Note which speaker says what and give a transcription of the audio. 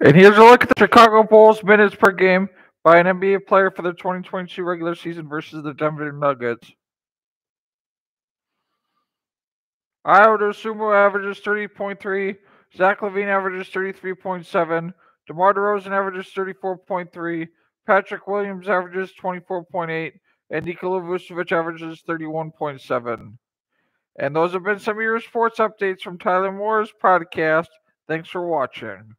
Speaker 1: And here's a look at the Chicago Bulls minutes per game by an NBA player for the 2022 regular season versus the Denver Nuggets. Ayo Dosunmu averages 30.3. Zach LaVine averages 33.7. DeMar DeRozan averages 34.3. Patrick Williams averages 24.8. And Nikola Vucevic averages 31.7. And those have been some of your sports updates from Tyler Moore's podcast. Thanks for watching.